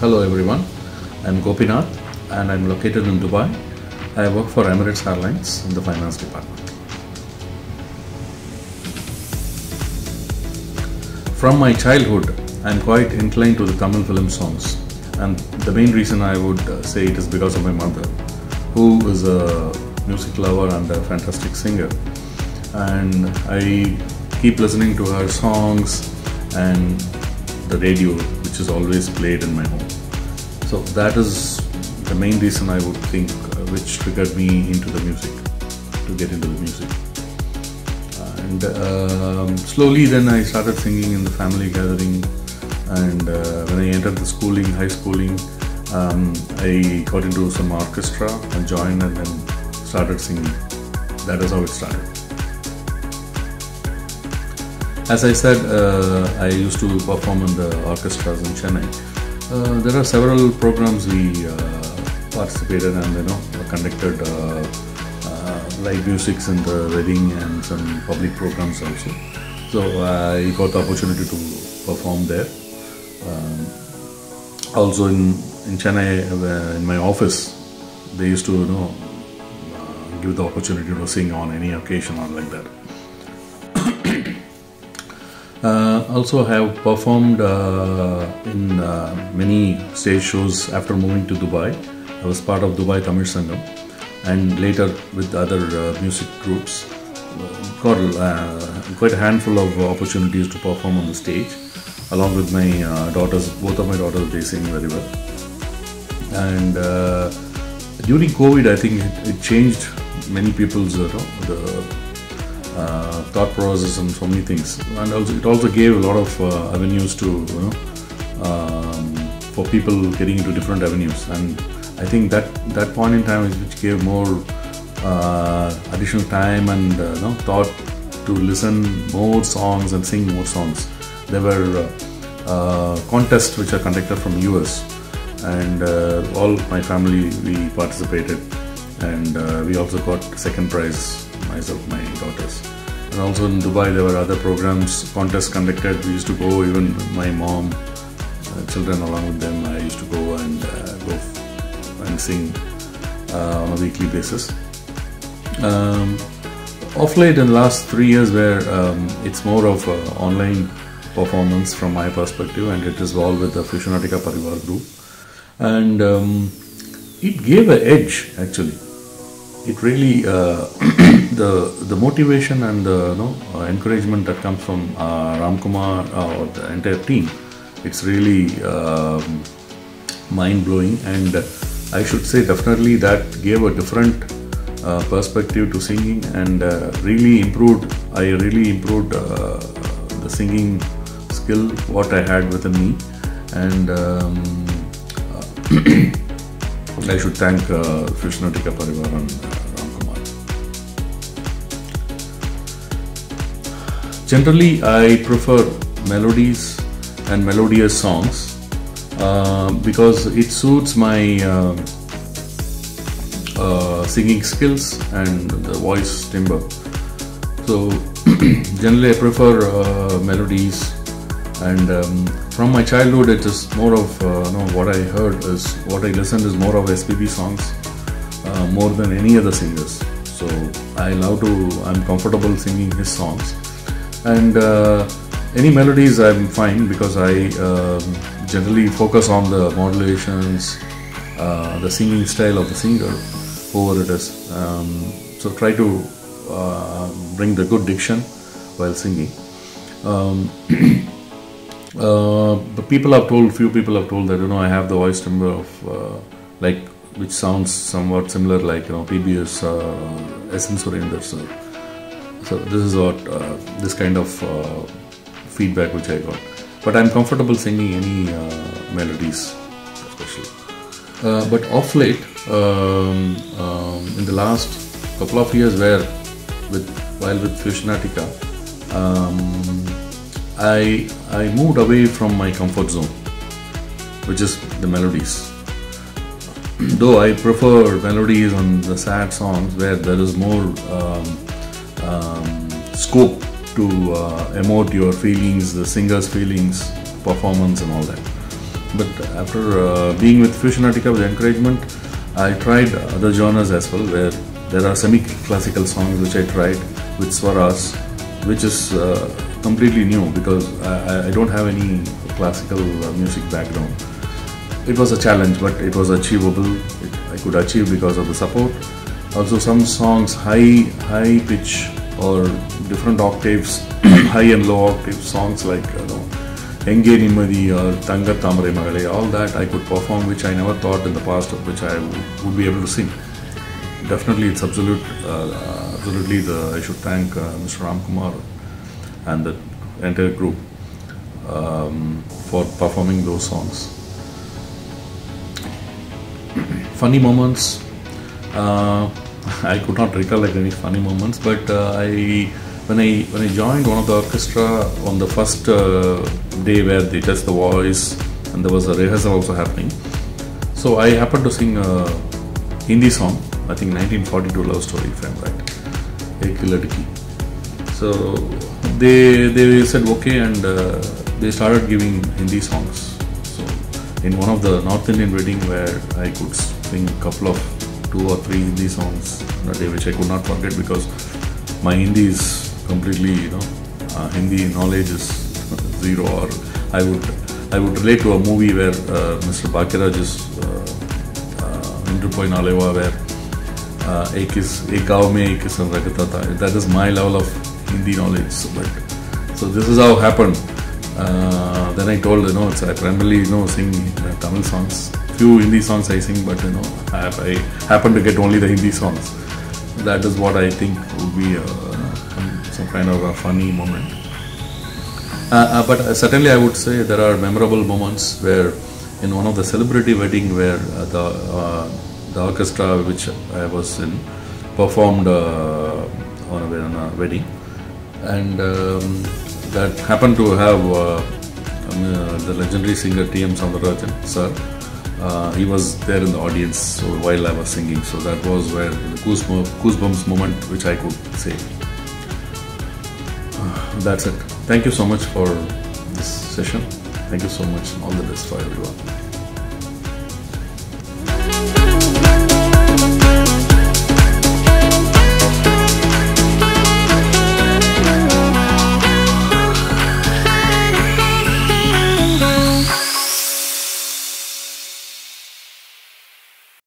Hello everyone, I'm Gopinath and I'm located in Dubai. I work for Emirates Airlines in the finance department. From my childhood, I'm quite inclined to the Tamil film songs, and the main reason I would uh, say it is because of my mother, who is a music lover and a fantastic singer. And I keep listening to her songs and the radio, which is always played in my home. So that is the main reason I would think uh, which triggered me into the music, to get into the music. And um, slowly then I started singing in the family gathering and uh, when I entered the schooling, high schooling, um, I got into some orchestra and joined and then started singing. That is how it started. As I said, uh, I used to perform in the orchestras in Chennai. Uh, there are several programs we uh, participated and you know conducted uh, uh, live musics in the wedding and some public programs also. So I got the opportunity to perform there. Um, also in in Chennai, uh, in my office, they used to you know uh, give the opportunity to sing on any occasion or like that. Uh, also have performed uh, in uh, many stage shows after moving to Dubai. I was part of Dubai Tamil Sangam and later with other uh, music groups. Got uh, quite a handful of opportunities to perform on the stage along with my uh, daughters. Both of my daughters they sing very well. And during COVID, I think it, it changed many people's the uh, thought process and so many things. And also, it also gave a lot of uh, avenues to you know um, for people getting into different avenues. And I think that that point in time is which gave more uh, additional time and uh, you know, thought to listen more songs and sing more songs. There were uh, uh, contests which are conducted from US, and all my family we participated, and we also got second prize myself, my daughters. And also in Dubai, there were other programs, contests conducted. We used to go, even my mom, uh, children along with them, I used to go and uh, go and sing uh, on a weekly basis. Um, off late in the last three years, where um, it's more of a online performance from my perspective, and it is all with the Fusionatica Parivar group, and um, it gave an edge actually it really uh, the the motivation and the you know, uh, encouragement that comes from uh, Ramkumar uh, or the entire team, it's really um, mind blowing, and I should say definitely that gave a different uh, perspective to singing and uh, really improved. I really improved uh, the singing skill what I had within me, and. Um, I should thank uh, Fusionatica Parivar and Generally, I prefer melodies and melodious songs uh, because it suits my uh, uh, singing skills and the voice timbre. So, generally, I prefer uh, melodies and um, from my childhood it is more of uh, know, what I heard is what I listened is more of SPB songs uh, more than any other singers so I love to I'm comfortable singing his songs and uh, any melodies I'm fine because I um, generally focus on the modulations uh, the singing style of the singer whoever it is um, so try to uh, bring the good diction while singing um, uh, but people have told, few people have told that you know I have the voice timbre of uh, like which sounds somewhat similar like you know PBS uh. Surendra sir. So this is what uh, this kind of uh, feedback which I got. But I'm comfortable singing any uh, melodies, especially. Uh, but off late, um, um, in the last couple of years, where with while with Fusionatica, um, I I moved away from my comfort zone, which is the melodies. Though I prefer melodies on the sad songs where there is more um, um, scope to uh, emote your feelings, the singer's feelings, performance, and all that. But after uh, being with Fusionatica with encouragement, I tried other genres as well, where there are semi-classical songs which I tried with swaras, which is uh, completely new because I, I don't have any classical uh, music background. It was a challenge, but it was achievable. It, I could achieve because of the support. Also, some songs high high pitch or different octaves, high and low octave songs like you know, Enge Nimadi or Tanga Tamare Magale, all that I could perform, which I never thought in the past of which I would be able to sing. Definitely, it's absolute, uh, absolutely. The I should thank uh, Mr. Ramkumar and the entire group um, for performing those songs. funny moments. Uh, I could not recollect any funny moments, but uh, I when I when I joined one of the orchestra on the first uh, day where they test the voice and there was a rehearsal also happening. So I happened to sing a Hindi song, I think 1942 love story, if I'm right, Ek Ladki. So they they said okay, and uh, they started giving Hindi songs. So in one of the North Indian wedding where I could sing a couple of two or three Hindi songs that day, which I could not forget because my Hindi is completely, you know, uh, Hindi knowledge is zero. Or I would I would relate to a movie where uh, Mr. Bhagyaraj is uh, uh, Indru Poi Naalai Vaa, where uh, ek is ek gaon ek kisam. That is my level of Hindi knowledge. So, but, so this is how it happened. Uh, then I told, you know, I primarily, you know, sing Tamil songs few Hindi songs I sing but you know I, I happen to get only the Hindi songs. That is what I think would be uh, some kind of a funny moment. Uh, uh, but uh, certainly I would say there are memorable moments where in one of the celebrity wedding where uh, the uh, the orchestra which I was in performed on, a, on a wedding. And um, that happened to have uh, um, the legendary singer T.M. Soundararajan sir uh, he was there in the audience so while I was singing. So that was where the goosebumps, goosebumps moment which I could say. Uh, that's it. Thank you so much for this session. Thank you so much. All the best for everyone